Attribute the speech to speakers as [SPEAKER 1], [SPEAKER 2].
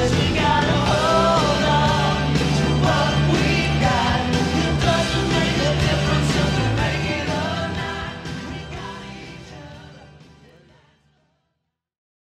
[SPEAKER 1] Cause we got